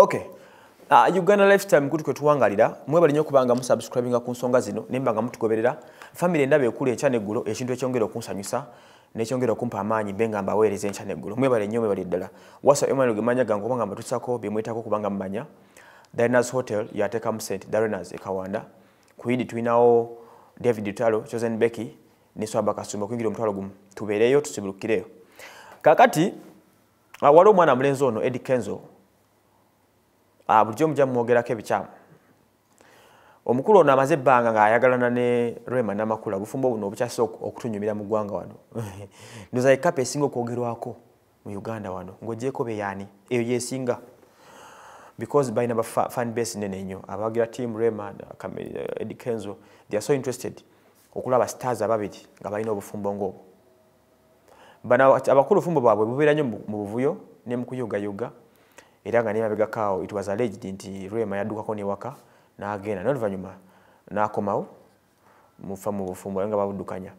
okay uh, uganda lifetime kutu kwe tuwangalira. Mwebali nnyo kubanga musubscribinga ku nsonga zino nemba nga mutugoberera. Famire endaba ekulu enkya neggulo ekintu ekyongera okunsanyusa nekyongera okumpa amaanyi mbe nga mbaweereza enkya neggulo mwebale nnyo mwebali ddala. Wasa emmanuel gemanya gange kubanga mbatuusako byemwetako kubanga mumanya diners hotel yateekamu st darenas ekawanda ku idi tulinawo david lutalo chosen becky ne swaba kasumba. Okuyingira omutwalo gumu. Tubeereyo tusibulukireyo kakati uh, waliwo omwana mulenzi ono edi kenzo bulijjo mujja mumwogerako ebikyamu. Omukulu ono amaze ebbanga ng'ayagalana ne rema namakula bufumbo buno obukyasa okutunyumira mu ggwanga wano. Ndoza ekapa esinga okwogerwako mu uganda wano ng'ogyeko beyaani eyo yesinga because balina ba fan base nene nnyo. Abawagira team rema edi kenzo they are so interested okulaba stars ababiri nga balina obufumbo ng'obwo. Bano abakulu fumbo bwabwe bubeera nnyo mu buvuyo ne mu kuyugayuga era nga nemabegakaawo it was alleged nti rema yaddukako newaka n'agenda. Noluvannyuma n'akomawo mufa mu bufumbo nga babuddukanya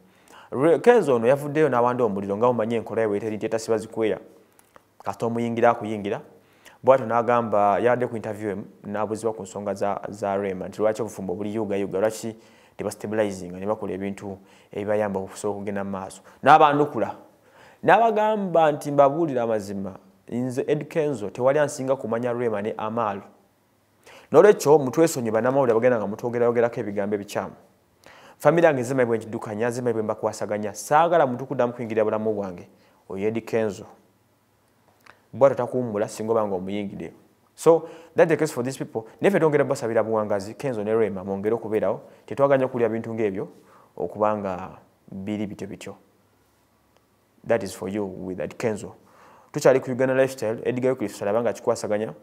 kenzo ono yavuddeyo n'awanda omuliro nga mumanyi enkola yeweteri nti etasiba zikweya kasita omuyingira akuyingira bwatyo n'agamba yadde ku interview n'abuzibwa ku nsonga za, za rema nti lwaki obufumbo buli yugayuga lwaki tebastabilizinga ne bakola ebintu ebibayamba okusobola okugenda mu maaso. N'abandukula n'abagamba nti mbabuulira amazima nze ed kenzo tewali ansinga kumanya rema ne amaalo nolwekyo mutwesonyi bannamawulire bagenda nga mutwogerayogerako ebigambo ebikyamu. Famire yange zimai bwe nkiddukanya zimai bwe mbakwasaganya saagala muntu kuddamu kuyingirira bulamu bwange oyo edi kenzo. Bwatyo takuwummula singa obanga omuyingire. So that the case for these people naye fe twongera basabira buwangazi kenzo ne rema mwongere okubeerawo tetwaganya okulya bintu ng'ebyo okubanga biri bityo bityo. That is for you with that kenzo tukyali ku uganda lifestyle edgar cliff salaba nga kikwasaganya